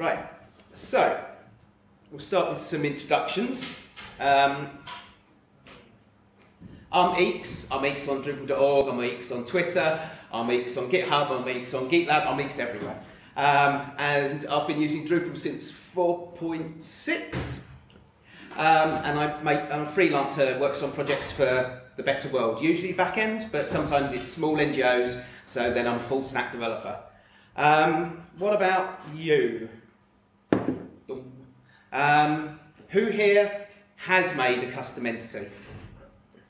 Right, so we'll start with some introductions. Um, I'm Ekes, I'm Ekes on Drupal.org, I'm Ekes on Twitter, I'm Ekes on GitHub, I'm Ekes on GitLab, I'm Ekes everywhere. Um, and I've been using Drupal since 4.6. Um, and I make, I'm a freelancer, works on projects for the better world, usually back end, but sometimes it's small NGOs, so then I'm a full stack developer. Um, what about you? Um, who here has made a custom entity?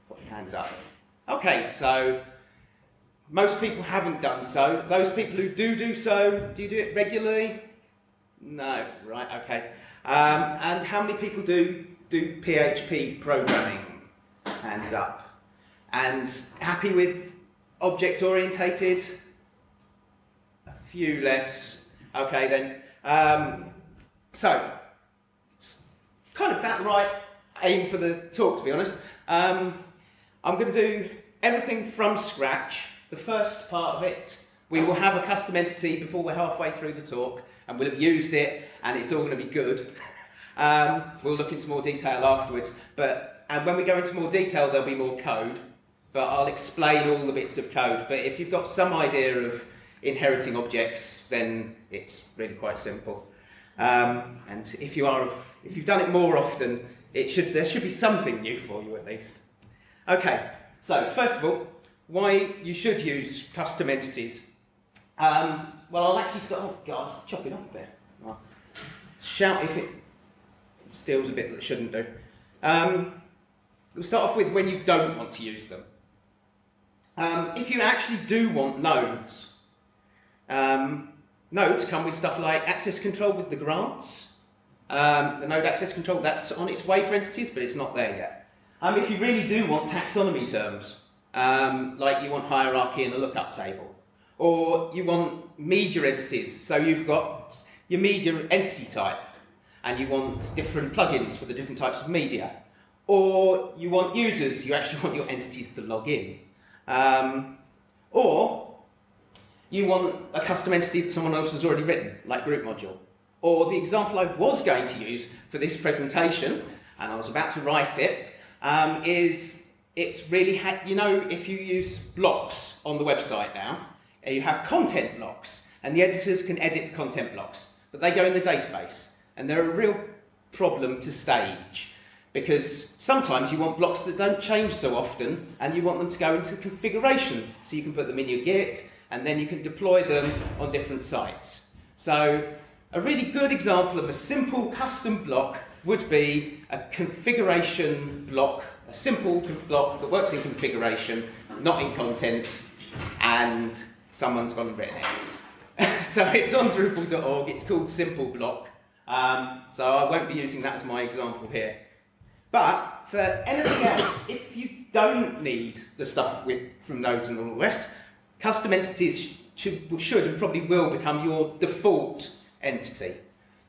Put your hands up. Okay, so most people haven't done so. Those people who do do so, do you do it regularly? No, right, okay. Um, and how many people do do PHP programming? Hands up. And happy with object orientated? A few less. Okay then. Um, so, kind of about the right aim for the talk, to be honest. Um, I'm going to do everything from scratch. The first part of it, we will have a custom entity before we're halfway through the talk, and we'll have used it, and it's all going to be good. Um, we'll look into more detail afterwards, but and when we go into more detail, there'll be more code, but I'll explain all the bits of code. But if you've got some idea of inheriting objects, then it's really quite simple. Um, and if you are, if you've done it more often, it should there should be something new for you at least. Okay, so first of all, why you should use custom entities. Um, well, I'll actually start. Oh, God, chop it off a bit. Shout if it steals a bit that shouldn't do. Um, we'll start off with when you don't want to use them. Um, if you actually do want nodes, um, nodes come with stuff like access control with the grants. Um, the node access control, that's on its way for entities, but it's not there yet. Um, if you really do want taxonomy terms, um, like you want hierarchy in a lookup table, or you want media entities, so you've got your media entity type, and you want different plugins for the different types of media. Or you want users, you actually want your entities to log in. Um, or you want a custom entity that someone else has already written, like group module. Or the example I was going to use for this presentation, and I was about to write it, um, is it's really, you know, if you use blocks on the website now, you have content blocks, and the editors can edit the content blocks, but they go in the database. And they're a real problem to stage because sometimes you want blocks that don't change so often and you want them to go into configuration. So you can put them in your Git and then you can deploy them on different sites. So a really good example of a simple custom block would be a configuration block, a simple block that works in configuration, not in content, and someone's gone and written it. so it's on Drupal.org, it's called Simple Block, um, so I won't be using that as my example here. But for anything else, if you don't need the stuff with, from nodes and all the rest, custom entities should, should and probably will become your default entity.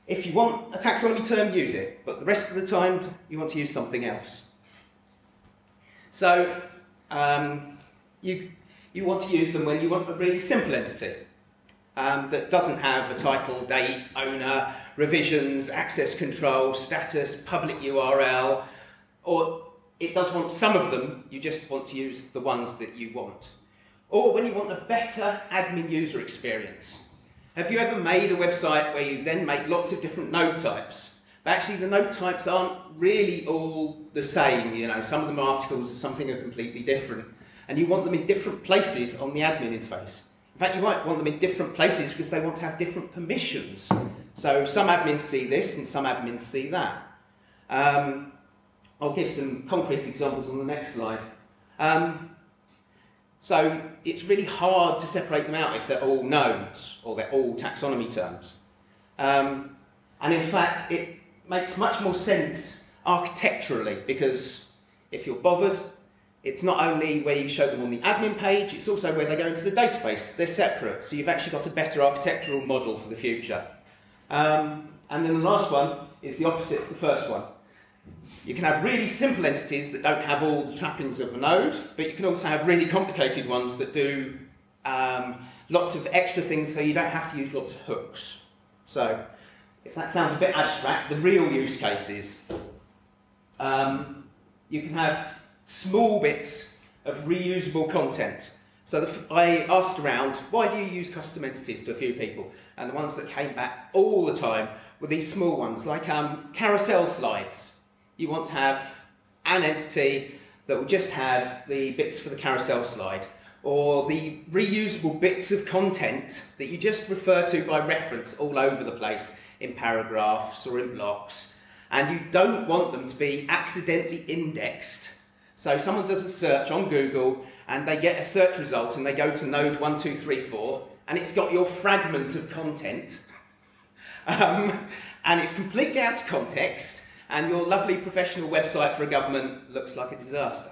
If you want a taxonomy term, use it, but the rest of the time you want to use something else. So um, you, you want to use them when you want a really simple entity um, that doesn't have a title, date, owner, revisions, access control, status, public URL, or it does want some of them, you just want to use the ones that you want. Or when you want a better admin user experience. Have you ever made a website where you then make lots of different node types? But actually the node types aren't really all the same, you know, some of them are articles or something are completely different. And you want them in different places on the admin interface. In fact, you might want them in different places because they want to have different permissions. So some admins see this and some admins see that. Um, I'll give some concrete examples on the next slide. Um, so it's really hard to separate them out if they're all nodes or they're all taxonomy terms. Um, and in fact, it makes much more sense architecturally because if you're bothered, it's not only where you show them on the admin page, it's also where they go into the database. They're separate, so you've actually got a better architectural model for the future. Um, and then the last one is the opposite of the first one. You can have really simple entities that don't have all the trappings of a node, but you can also have really complicated ones that do um, lots of extra things so you don't have to use lots of hooks. So if that sounds a bit abstract, the real use cases. Um, you can have small bits of reusable content. So the, I asked around, why do you use custom entities to a few people? And the ones that came back all the time were these small ones, like um, carousel slides. You want to have an entity that will just have the bits for the carousel slide, or the reusable bits of content that you just refer to by reference all over the place in paragraphs or in blocks, and you don't want them to be accidentally indexed. So someone does a search on Google and they get a search result and they go to node 1234 and it's got your fragment of content. Um, and it's completely out of context and your lovely professional website for a government looks like a disaster.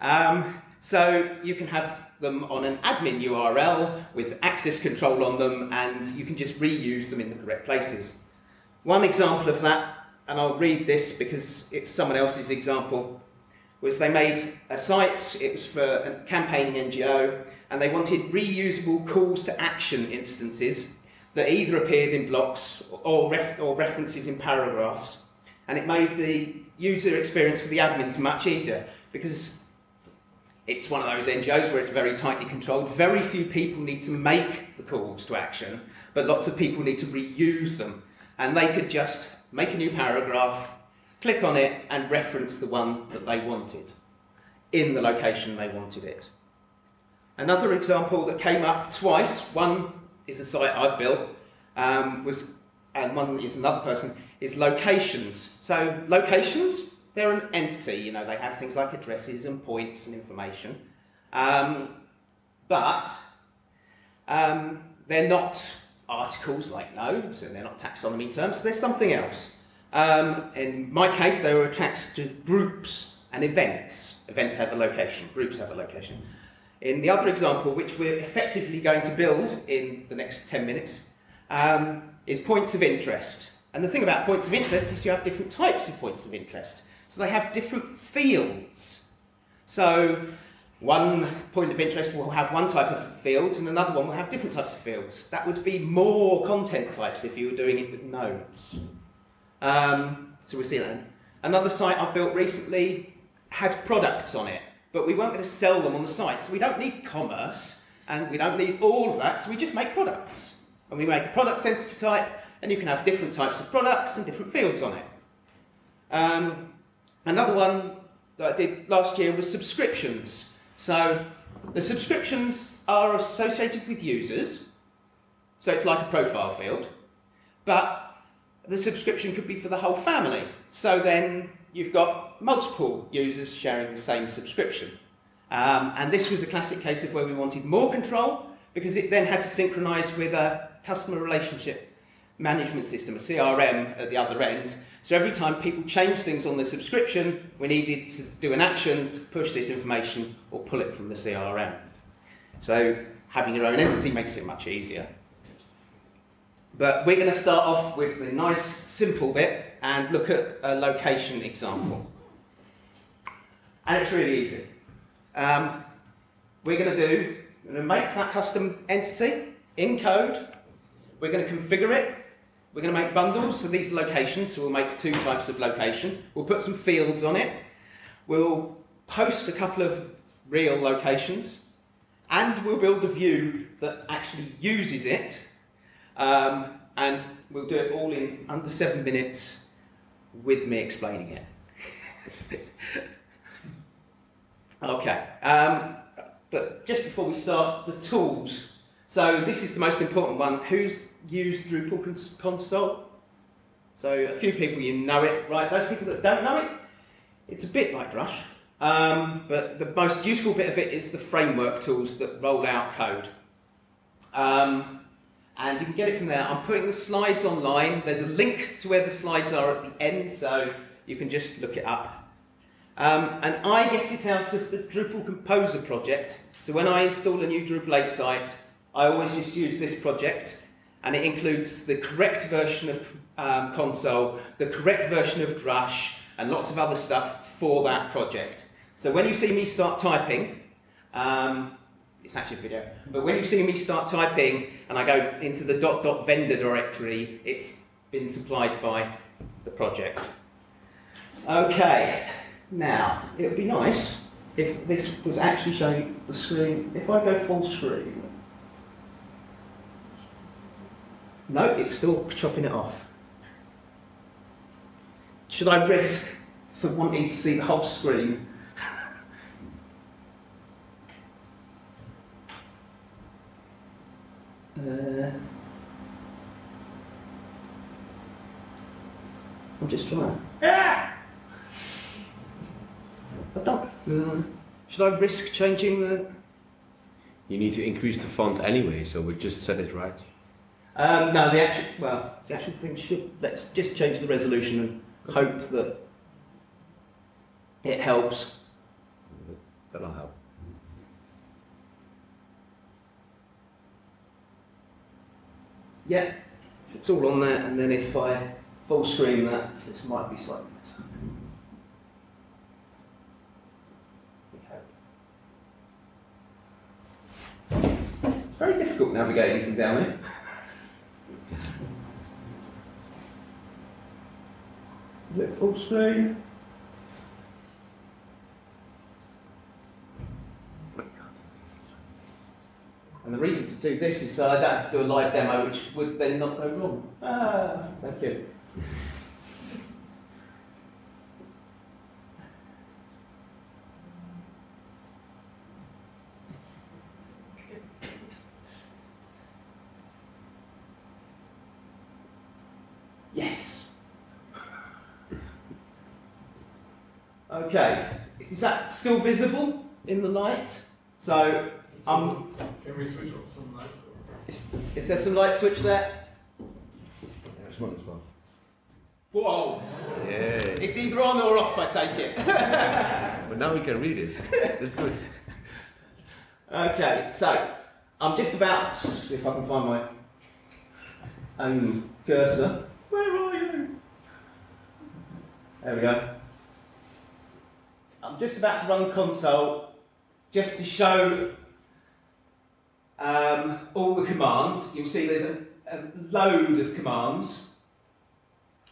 Um, so you can have them on an admin URL with access control on them and you can just reuse them in the correct places. One example of that, and I'll read this because it's someone else's example, was they made a site, it was for a campaigning NGO, and they wanted reusable calls to action instances that either appeared in blocks or, ref or references in paragraphs. And it made the user experience for the admins much easier because it's one of those NGOs where it's very tightly controlled. Very few people need to make the calls to action, but lots of people need to reuse them. And they could just make a new paragraph, click on it, and reference the one that they wanted in the location they wanted it. Another example that came up twice, one is a site I've built, um, was, and one is another person, is locations. So locations, they're an entity, you know, they have things like addresses and points and information. Um, but um, they're not articles like nodes and they're not taxonomy terms, there's something else. Um, in my case, they were attached to groups and events. Events have a location, groups have a location. In the other example, which we're effectively going to build in the next 10 minutes, um, is points of interest. And the thing about points of interest is you have different types of points of interest. So they have different fields. So one point of interest will have one type of field and another one will have different types of fields. That would be more content types if you were doing it with nodes. Um, so we'll see that. Another site I've built recently had products on it, but we weren't going to sell them on the site. So we don't need commerce and we don't need all of that, so we just make products. And we make a product entity type and you can have different types of products and different fields on it. Um, Another one that I did last year was subscriptions. So the subscriptions are associated with users, so it's like a profile field, but the subscription could be for the whole family. So then you've got multiple users sharing the same subscription. Um, and this was a classic case of where we wanted more control because it then had to synchronize with a customer relationship management system, a CRM at the other end. So every time people change things on the subscription, we needed to do an action to push this information or pull it from the CRM. So having your own entity makes it much easier. But we're going to start off with the nice simple bit and look at a location example. And it's really easy. Um, we're going to do, we're going to make that custom entity in code. We're going to configure it we're going to make bundles, so these locations, so we'll make two types of location. We'll put some fields on it. We'll post a couple of real locations, and we'll build a view that actually uses it, um, and we'll do it all in under seven minutes with me explaining it. okay, um, but just before we start, the tools. So this is the most important one. Who's use Drupal console. So a few people you know it, right? Those people that don't know it, it's a bit like Drush, um, but the most useful bit of it is the framework tools that roll out code. Um, and you can get it from there. I'm putting the slides online. There's a link to where the slides are at the end, so you can just look it up. Um, and I get it out of the Drupal Composer project. So when I install a new Drupal 8 site, I always just use this project and it includes the correct version of um, console, the correct version of Drush, and lots of other stuff for that project. So when you see me start typing, um, it's actually a video, but when you see me start typing and I go into the dot dot vendor directory, it's been supplied by the project. Okay, now it would be nice if this was actually showing the screen. If I go full screen, no, it's still chopping it off. Should I risk for wanting to see the whole screen? Uh, I'm just trying. Ah! I don't. Uh, should I risk changing the? You need to increase the font anyway, so we just set it right. Um, no, the actual well, the actual thing should. Let's just change the resolution and hope that it helps. That'll help. Yeah, it's all on there, and then if I full screen that, this might be slightly better. It's very difficult navigating from down here. Yes. Is it full screen? And the reason to do this is so I don't have to do a live demo, which would then not go wrong. Ah, thank you. Yes. Okay, is that still visible in the light? So, um, Can we switch off some lights? Or? is, is there some light switch there? There's one as well. Whoa! Yeah. It's either on or off, I take it. But now we can read it. That's good. okay, so I'm just about, if I can find my own cursor. Where are you? There we go. I'm just about to run console just to show um, all the commands. You'll see there's a, a load of commands.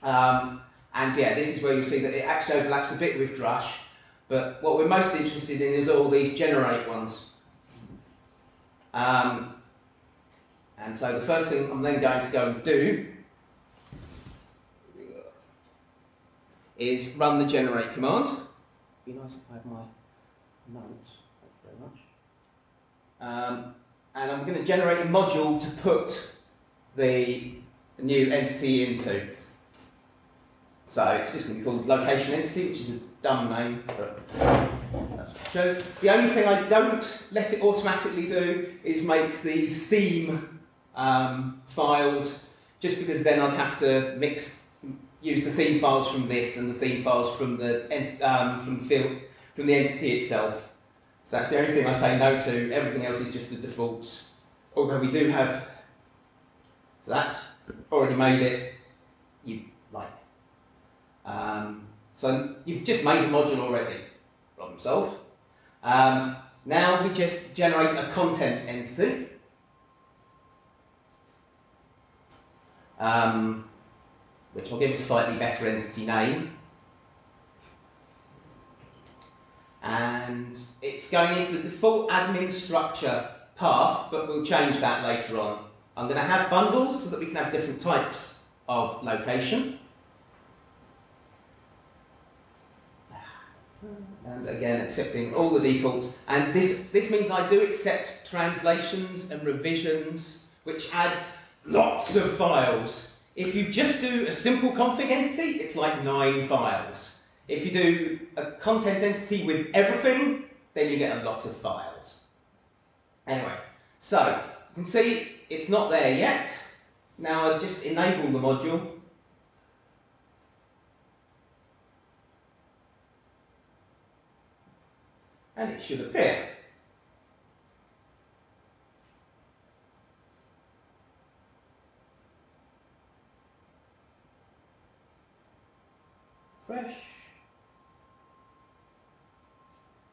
Um, and yeah, this is where you'll see that it actually overlaps a bit with Drush. But what we're most interested in is all these generate ones. Um, and so the first thing I'm then going to go and do is run the generate command. Be nice if I had my notes. Thank you very much. Um, and I'm going to generate a module to put the new entity into. So it's just going to be called location entity, which is a dumb name, but that's what it shows. The only thing I don't let it automatically do is make the theme um, files, just because then I'd have to mix, use the theme files from this and the theme files from the um, from the field, from the entity itself. So that's the only thing I say no to. Everything else is just the defaults. Although we do have, so that's already made it. You like. Um, so you've just made a module already. Problem solved. Um, now we just generate a content entity. Um, which will give a slightly better entity name. And it's going into the default admin structure path, but we'll change that later on. I'm going to have bundles so that we can have different types of location. And again, accepting all the defaults. And this, this means I do accept translations and revisions, which adds lots of files. If you just do a simple config entity, it's like nine files. If you do a content entity with everything, then you get a lot of files. Anyway, so you can see it's not there yet. Now I just enable the module. And it should appear. Fresh.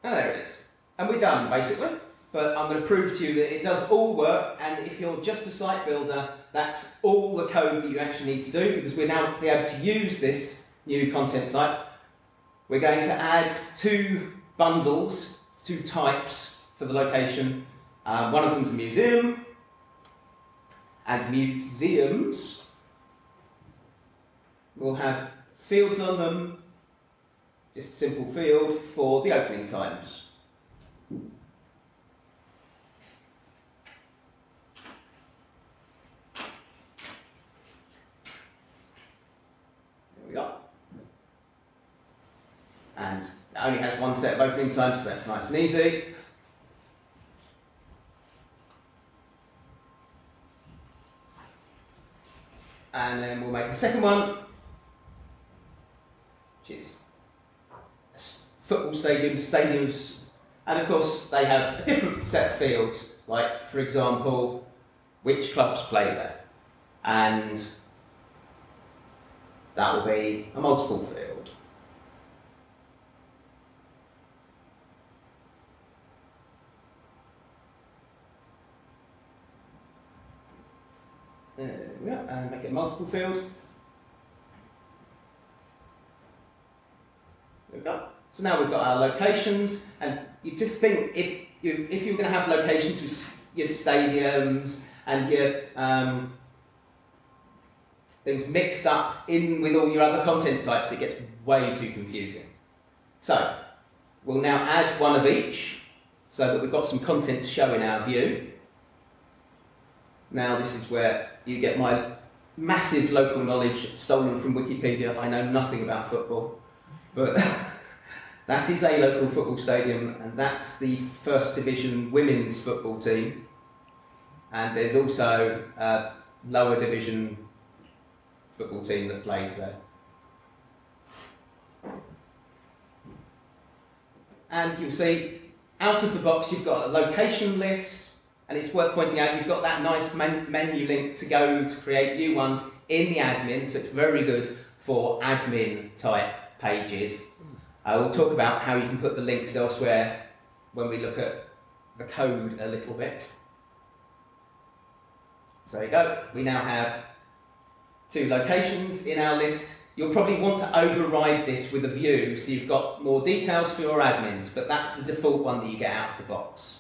And there it is. And we're done, basically. but I'm going to prove to you that it does all work, and if you're just a site builder, that's all the code that you actually need to do, because we're now be able to use this new content type. We're going to add two bundles, two types for the location. Um, one of them is a museum, and museums We'll have fields on them, just a simple field for the opening times. There we go. And it only has one set of opening times, so that's nice and easy. And then we'll make a second one, which is football stadiums, stadiums, and of course they have a different set of fields, like for example, which clubs play there. And that will be a multiple field. There we and make it a multiple field. So now we've got our locations, and you just think if you if you're going to have locations with your stadiums and your um, things mixed up in with all your other content types, it gets way too confusing. So we'll now add one of each, so that we've got some content to show in our view. Now this is where you get my massive local knowledge stolen from Wikipedia. I know nothing about football, but that is a local football stadium, and that's the First Division women's football team. And there's also a lower division football team that plays there. And you'll see, out of the box, you've got a location list, and it's worth pointing out you've got that nice men menu link to go to create new ones in the admin, so it's very good for admin type pages. I will talk about how you can put the links elsewhere when we look at the code a little bit. So there you go, we now have two locations in our list. You'll probably want to override this with a view so you've got more details for your admins, but that's the default one that you get out of the box.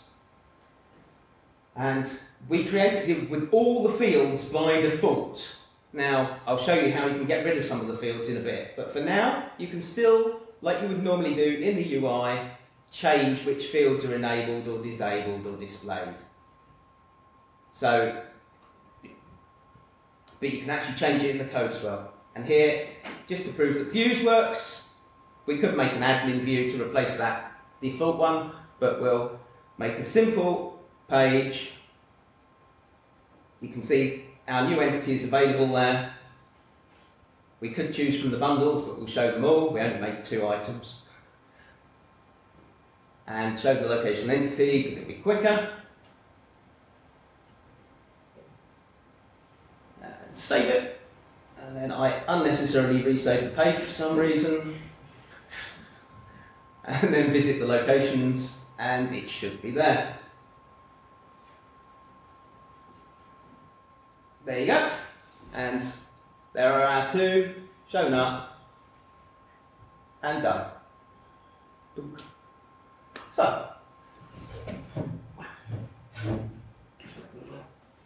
And we created it with all the fields by default. Now, I'll show you how you can get rid of some of the fields in a bit, but for now, you can still, like you would normally do in the UI, change which fields are enabled or disabled or displayed. So, but you can actually change it in the code as well. And here, just to prove that views works, we could make an admin view to replace that default one, but we'll make a simple page. You can see our new entity is available there. We could choose from the bundles, but we'll show them all. We only make two items. And show the location entity because it'll be quicker. And save it. And then I unnecessarily resave the page for some reason. And then visit the locations and it should be there. There you go. And there are our two shown up and done. So,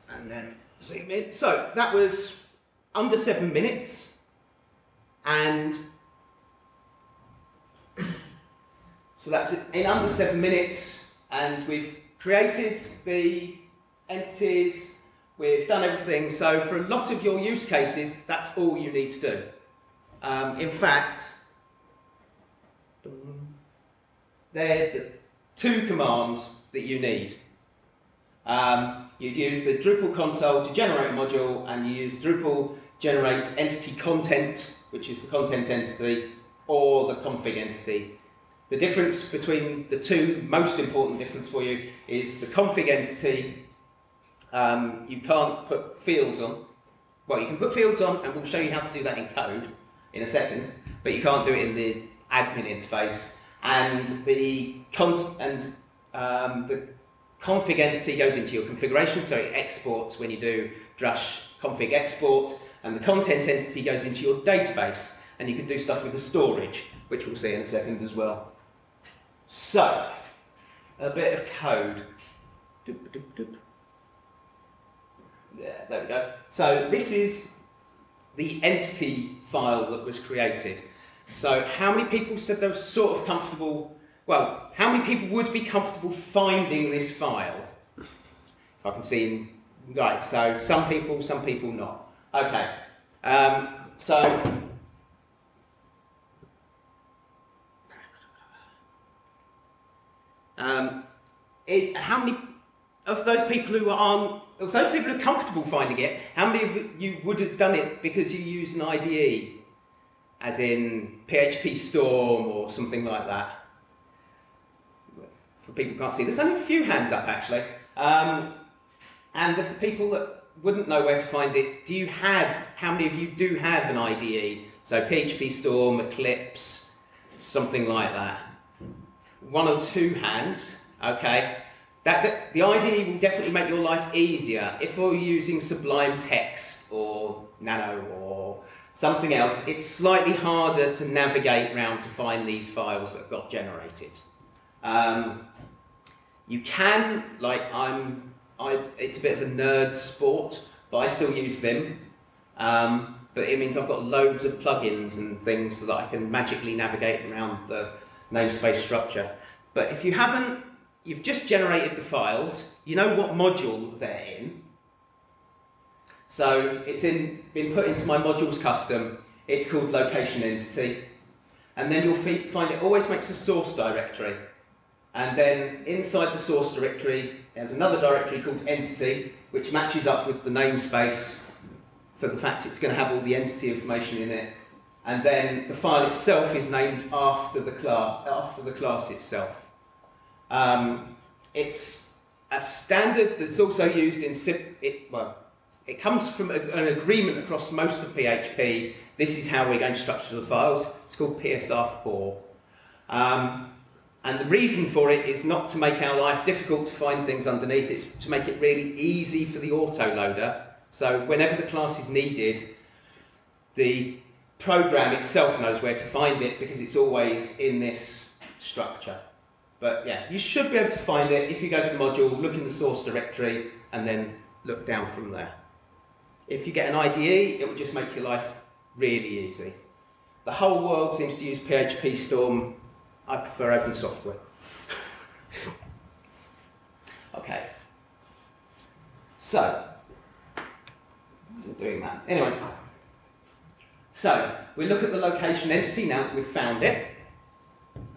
and then zoom in. So that was under seven minutes, and so that's in under seven minutes, and we've created the entities We've done everything, so for a lot of your use cases, that's all you need to do. Um, in fact, they're the two commands that you need. Um, you'd use the Drupal console to generate a module, and you use Drupal generate entity content, which is the content entity, or the config entity. The difference between the two, most important difference for you, is the config entity um, you can't put fields on. Well, you can put fields on, and we'll show you how to do that in code in a second, but you can't do it in the admin interface. And the and um, the config entity goes into your configuration, so it exports when you do drush config export, and the content entity goes into your database, and you can do stuff with the storage, which we'll see in a second as well. So, a bit of code. Doop, doop, doop. Yeah, there we go. So this is the entity file that was created. So how many people said they were sort of comfortable, well, how many people would be comfortable finding this file? If I can see, right, so some people, some people not. Okay, um, so um, it, how many of those people who aren't, of those people who are comfortable finding it, how many of you would have done it because you use an IDE? as in PHP Storm or something like that. For people who can't see, there's only a few hands up actually. Um, and of the people that wouldn't know where to find it, do you have, how many of you do have an IDE? So PHP Storm, Eclipse, something like that. One or two hands, okay. That, the IDE will definitely make your life easier if you're using Sublime Text or Nano or something else, it's slightly harder to navigate around to find these files that got generated. Um, you can, like I'm, I, it's a bit of a nerd sport, but I still use Vim. Um, but it means I've got loads of plugins and things so that I can magically navigate around the namespace structure. But if you haven't, you've just generated the files, you know what module they're in, so it's in, been put into my modules custom. It's called location entity. And then you'll find it always makes a source directory. And then inside the source directory, there's another directory called entity, which matches up with the namespace for the fact it's going to have all the entity information in it. And then the file itself is named after the class, after the class itself. Um, it's a standard that's also used in, it, well, it comes from a, an agreement across most of PHP. This is how we're going to structure the files. It's called PSR4. Um, and the reason for it is not to make our life difficult to find things underneath, it's to make it really easy for the autoloader. So whenever the class is needed, the program itself knows where to find it because it's always in this structure. But yeah, you should be able to find it if you go to the module, look in the source directory, and then look down from there. If you get an IDE, it will just make your life really easy. The whole world seems to use PHP Storm. I prefer open software. okay. So, doing that. Anyway, so we look at the location entity now that we've found it.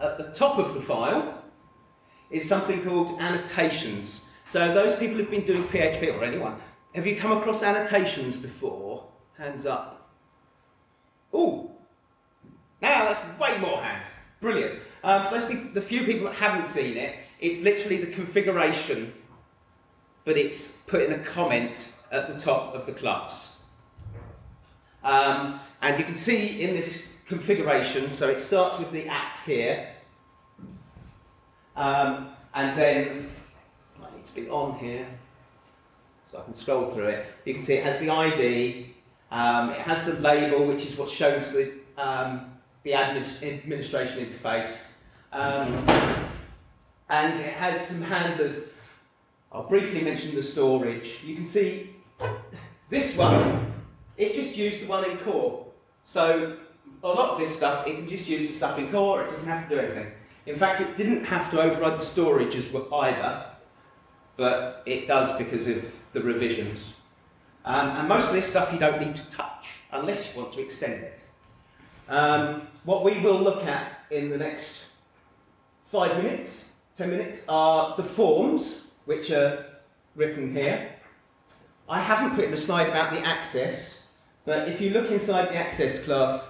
At the top of the file is something called annotations. So those people who've been doing PHP, or anyone, have you come across annotations before? Hands up. Oh, now that's way more hands. Brilliant. Um, for those people, the few people that haven't seen it, it's literally the configuration, but it's put in a comment at the top of the class. Um, and you can see in this configuration, so it starts with the act here, um, and then I need to be on here. So I can scroll through it. You can see it has the ID, um, it has the label, which is what's shown to the, um, the administration interface. Um, and it has some handlers. I'll briefly mention the storage. You can see this one, it just used the one in core. So a lot of this stuff, it can just use the stuff in core, it doesn't have to do anything. In fact, it didn't have to override the storage as well either, but it does because of the revisions. Um, and most of this stuff you don't need to touch unless you want to extend it. Um, what we will look at in the next five minutes, ten minutes, are the forms, which are written here. I haven't put in a slide about the access, but if you look inside the access class,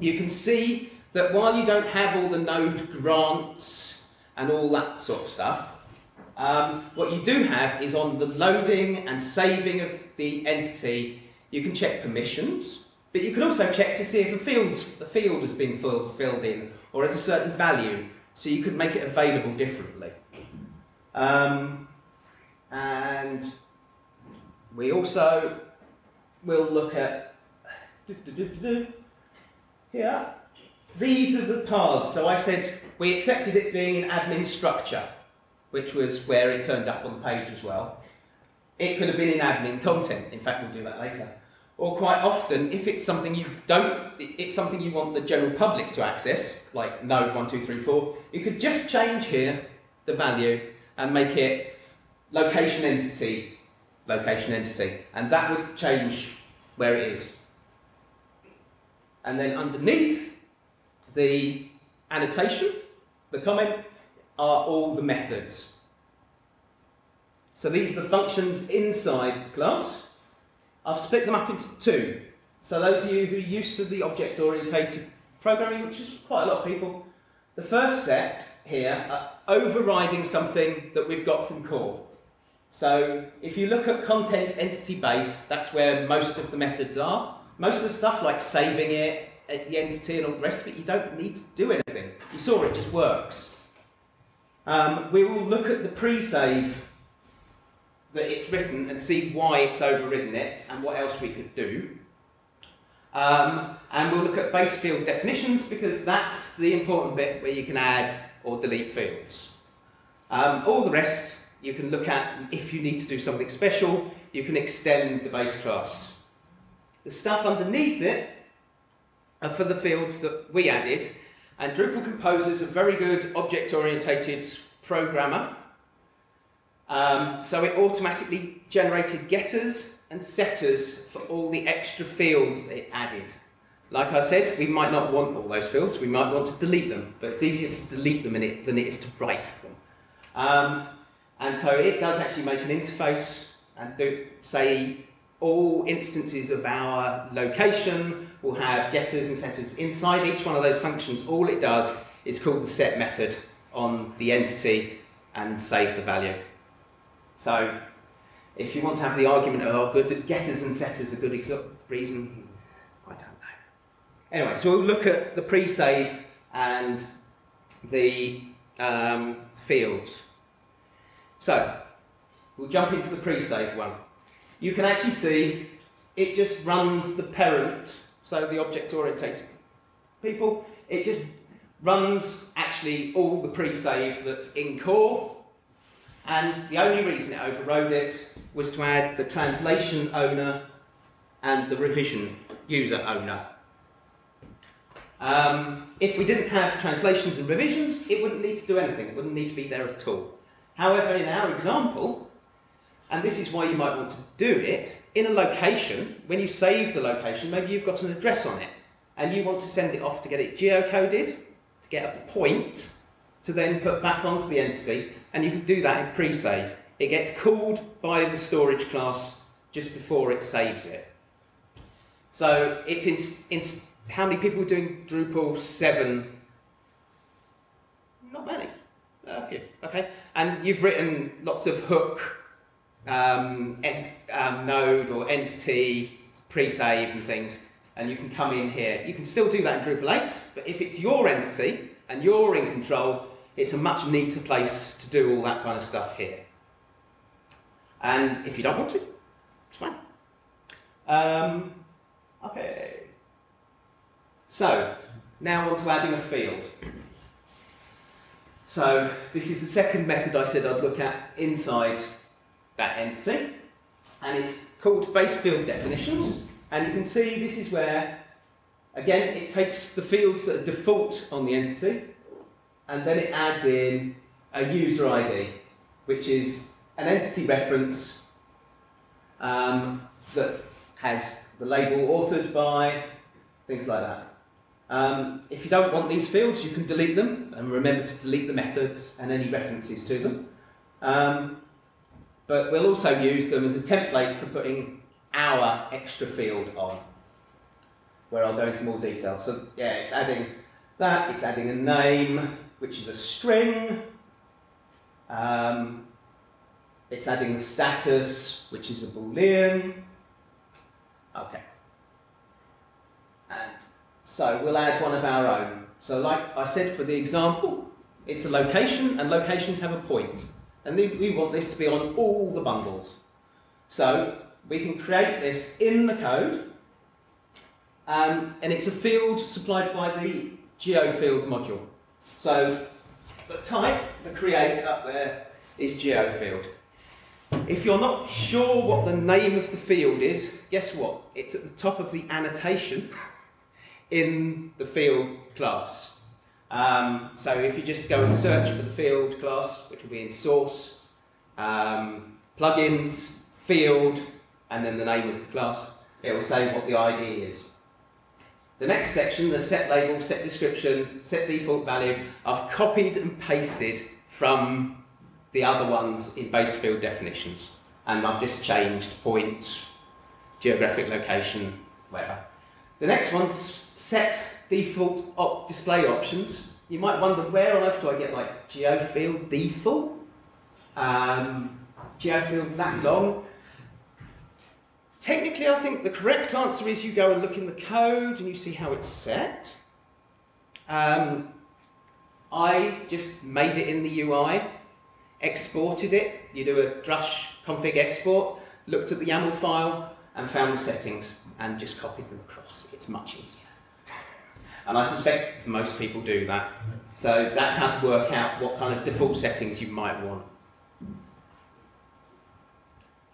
you can see that while you don't have all the node grants and all that sort of stuff, um, what you do have is on the loading and saving of the entity, you can check permissions, but you can also check to see if a field, the field has been fill, filled in or has a certain value, so you could make it available differently. Um, and we also will look at do, do, do, here. These are the paths. So I said we accepted it being an admin structure, which was where it turned up on the page as well. It could have been in admin content. In fact, we'll do that later. Or quite often, if it's something you don't, it's something you want the general public to access, like node 1234, you could just change here the value and make it location entity, location entity, and that would change where it is. And then underneath the annotation, the comment, are all the methods. So these are the functions inside class. I've split them up into two. So those of you who are used to the object-oriented programming, which is quite a lot of people, the first set here are overriding something that we've got from core. So if you look at content entity base, that's where most of the methods are. Most of the stuff like saving it, the entity and all the rest of it, you don't need to do anything. You saw it just works. Um, we will look at the pre-save that it's written and see why it's overridden it and what else we could do. Um, and we'll look at base field definitions because that's the important bit where you can add or delete fields. Um, all the rest you can look at if you need to do something special, you can extend the base class. The stuff underneath it for the fields that we added and Drupal Composer is a very good object-orientated programmer um, so it automatically generated getters and setters for all the extra fields that it added. Like I said, we might not want all those fields, we might want to delete them, but it's easier to delete them than it is to write them. Um, and so it does actually make an interface and do, say all instances of our location will have getters and setters inside each one of those functions. All it does is call the set method on the entity and save the value. So if you want to have the argument of oh, good getters and setters a good reason, I don't know. Anyway, so we'll look at the pre-save and the um, fields. So we'll jump into the pre-save one. You can actually see it just runs the parent, so the object-oriented people, it just runs actually all the pre-save that's in core and the only reason it overrode it was to add the translation owner and the revision user owner. Um, if we didn't have translations and revisions, it wouldn't need to do anything. It wouldn't need to be there at all. However, in our example, and this is why you might want to do it, in a location, when you save the location, maybe you've got an address on it, and you want to send it off to get it geocoded, to get a point, to then put back onto the entity, and you can do that in pre-save. It gets called by the storage class just before it saves it. So it's in, in how many people are doing Drupal 7? Not many, a few, okay. And you've written lots of hook, um, ent, um, node or entity, pre-save and things, and you can come in here. You can still do that in Drupal 8, but if it's your entity and you're in control, it's a much neater place to do all that kind of stuff here. And if you don't want to, it's fine. Um, okay. So, now on to adding a field. So, this is the second method I said I'd look at inside that entity. And it's called base field definitions. And you can see this is where, again, it takes the fields that are default on the entity and then it adds in a user ID, which is an entity reference um, that has the label authored by, things like that. Um, if you don't want these fields, you can delete them, and remember to delete the methods and any references to them. Um, but we'll also use them as a template for putting our extra field on, where I'll go into more detail. So yeah, it's adding that, it's adding a name, which is a string. Um, it's adding the status, which is a boolean. Okay. And so we'll add one of our own. So like I said for the example, it's a location and locations have a point. And we want this to be on all the bundles. So we can create this in the code, um, and it's a field supplied by the geofield module. So the type, the create up there, is geofield. If you're not sure what the name of the field is, guess what? It's at the top of the annotation in the field class. Um, so if you just go and search for the field class, which will be in source, um, plugins, field, and then the name of the class, it will say what the ID is. The next section, the set label, set description, set default value, I've copied and pasted from the other ones in base field definitions. And I've just changed point, geographic location, whatever. The next one's set default op display options. You might wonder where on earth do I get like geofield default? Um, geofield that long? Technically, I think the correct answer is you go and look in the code and you see how it's set. Um, I just made it in the UI, exported it. You do a drush config export, looked at the YAML file and found the settings and just copied them across. It's much easier. And I suspect most people do that. So that's how to work out what kind of default settings you might want.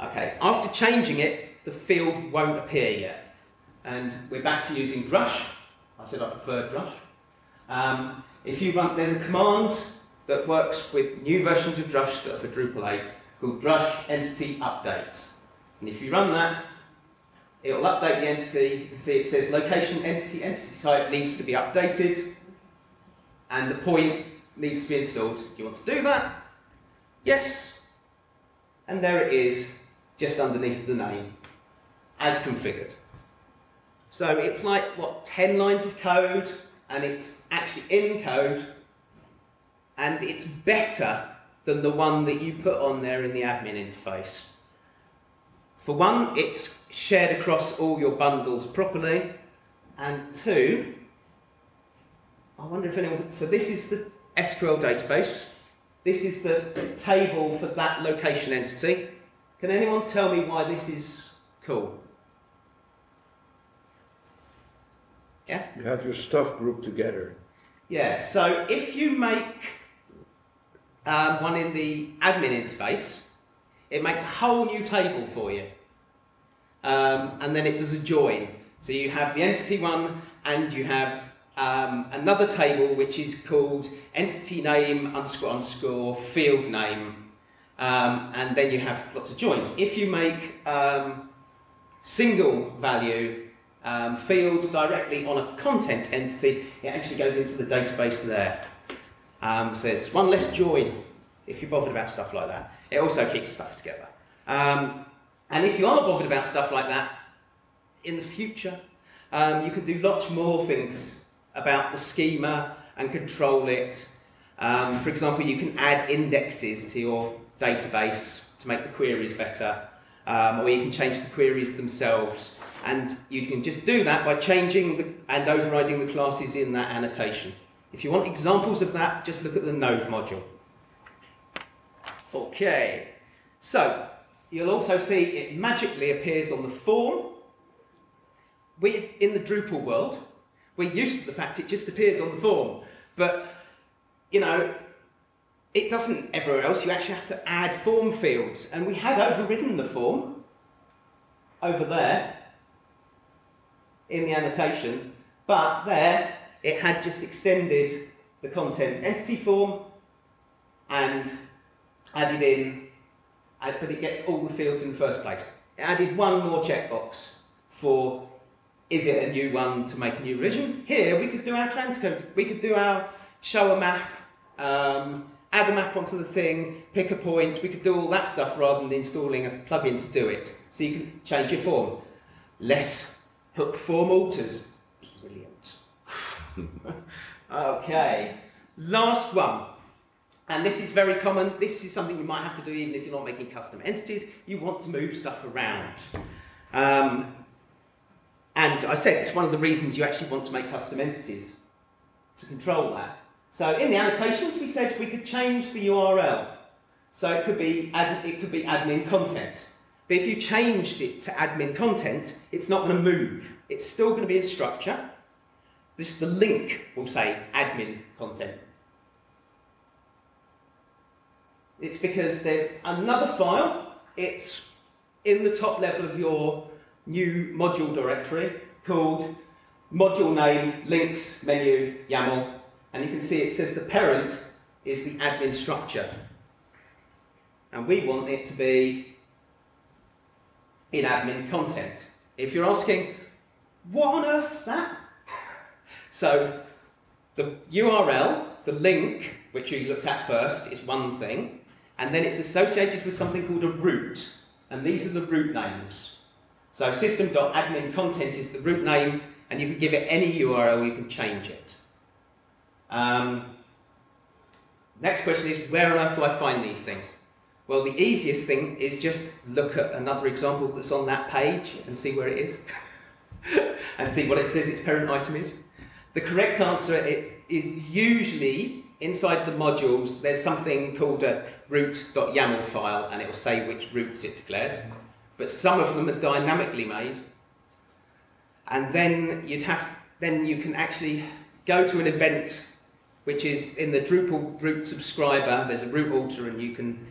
Okay, after changing it, the field won't appear yet. And we're back to using Drush. I said I preferred Drush. Um, if you run, there's a command that works with new versions of Drush that are for Drupal 8 called Drush Entity Updates. And if you run that, it'll update the entity. You can see it says location entity, entity type needs to be updated, and the point needs to be installed. You want to do that? Yes. And there it is, just underneath the name, as configured. So it's like, what, 10 lines of code, and it's actually in code, and it's better than the one that you put on there in the admin interface. For one, it's shared across all your bundles properly, and two, I wonder if anyone, so this is the SQL database, this is the table for that location entity. Can anyone tell me why this is cool? Yeah? You have your stuff grouped together. Yeah, so if you make um, one in the admin interface, it makes a whole new table for you. Um, and then it does a join. So you have the entity one and you have um, another table which is called entity name underscore underscore field name. Um, and then you have lots of joins. If you make um, single value um, fields directly on a content entity, it actually goes into the database there. Um, so it's one less join if you're bothered about stuff like that. It also keeps stuff together. Um, and if you are bothered about stuff like that, in the future, um, you can do lots more things about the schema and control it. Um, for example, you can add indexes to your database to make the queries better, um, or you can change the queries themselves. And you can just do that by changing the, and overriding the classes in that annotation. If you want examples of that, just look at the node module. Okay, so you'll also see it magically appears on the form. We, in the Drupal world, we're used to the fact it just appears on the form. But, you know, it doesn't everywhere else. You actually have to add form fields. And we had overridden the form over there in the annotation, but there it had just extended the content entity form and added in, but it gets all the fields in the first place. It added one more checkbox for is it a new one to make a new revision? Here we could do our transcode, we could do our show a map, um, add a map onto the thing, pick a point, we could do all that stuff rather than installing a plugin to do it. So you can change your form. Less hook form alters. Brilliant. okay, last one. And this is very common. This is something you might have to do even if you're not making custom entities. You want to move stuff around. Um, and I said it's one of the reasons you actually want to make custom entities, to control that. So in the annotations we said we could change the URL. So it could be ad, it could be admin content. But if you changed it to admin content, it's not going to move. It's still going to be in structure. This the link will say admin content. It's because there's another file. It's in the top level of your new module directory called module name links menu YAML, and you can see it says the parent is the admin structure. And we want it to be in admin content. If you're asking, what on earth's that? So the URL, the link, which you looked at first, is one thing, and then it's associated with something called a route, and these are the route names. So system.admin content is the route name, and you can give it any URL, you can change it. Um, next question is, where on earth do I find these things? Well, the easiest thing is just look at another example that's on that page and see where it is. and see what it says its parent item is. The correct answer is usually inside the modules, there's something called a root.yaml file and it will say which routes it declares. But some of them are dynamically made. And then you'd have to, then you can actually go to an event which is in the Drupal route subscriber, there's a route alter and you can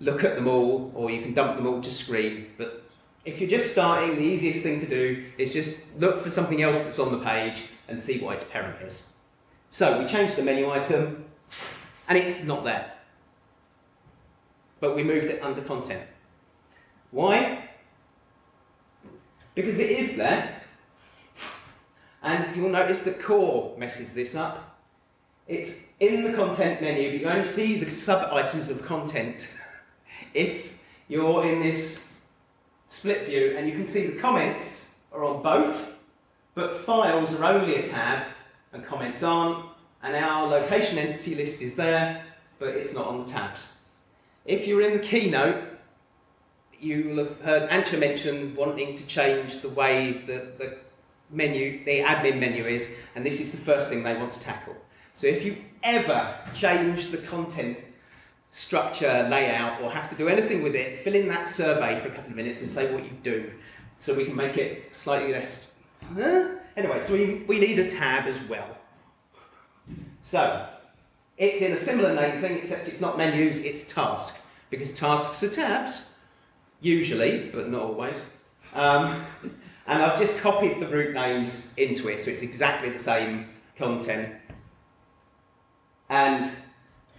look at them all or you can dump them all to screen. But if you're just starting, the easiest thing to do is just look for something else that's on the page and see what its parent is. So we change the menu item and it's not there. But we moved it under content. Why? Because it is there. And you'll notice that core messes this up. It's in the content menu, but you only see the sub-items of content if you're in this split view and you can see the comments are on both, but files are only a tab and comments aren't, and our location entity list is there, but it's not on the tabs. If you're in the keynote, you will have heard Antje mention wanting to change the way that the menu, the admin menu is, and this is the first thing they want to tackle. So if you ever change the content structure, layout, or have to do anything with it, fill in that survey for a couple of minutes and say what you do, so we can make it slightly less... Huh? Anyway, so we, we need a tab as well. So, it's in a similar name thing, except it's not menus, it's task, because tasks are tabs, usually, but not always. Um, and I've just copied the route names into it, so it's exactly the same content. And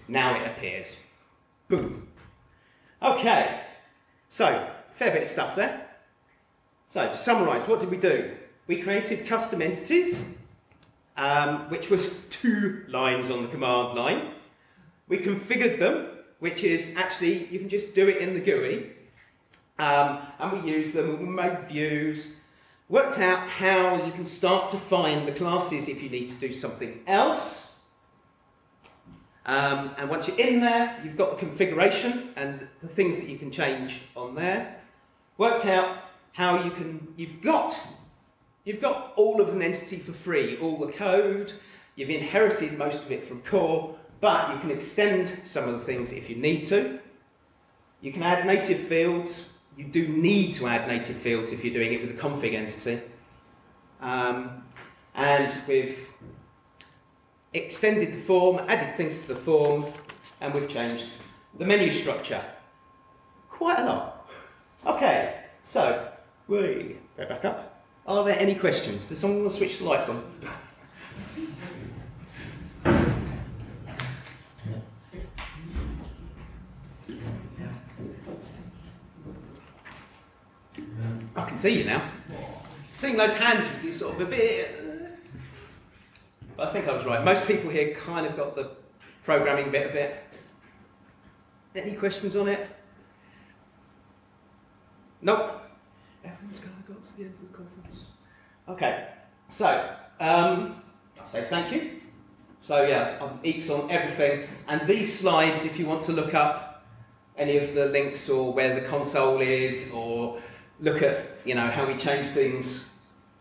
now it appears. Boom. Okay, so fair bit of stuff there. So to summarise, what did we do? We created custom entities, um, which was two lines on the command line. We configured them, which is actually, you can just do it in the GUI. Um, and we used them, we made views, worked out how you can start to find the classes if you need to do something else. Um, and once you're in there, you've got the configuration and the things that you can change on there. Worked out how you can, you've got, you've got all of an entity for free, all the code, you've inherited most of it from core, but you can extend some of the things if you need to. You can add native fields. You do need to add native fields if you're doing it with a config entity. Um, and we've extended the form, added things to the form, and we've changed the menu structure. Quite a lot. Okay, so we go back up. Are there any questions? Does someone want to switch the lights on? I can see you now. Seeing those hands with you sort of a bit but I think I was right. Most people here kind of got the programming bit of it. Any questions on it? Nope. Everyone's got to the end of the conference. Okay, so um, I'll say thank you. So yes, I'm Ekes on everything. And these slides, if you want to look up any of the links or where the console is, or look at you know how we change things,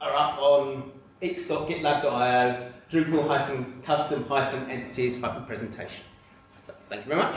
are up on ekes.gitlab.io Drupal-custom-entities-presentation. So, thank you very much.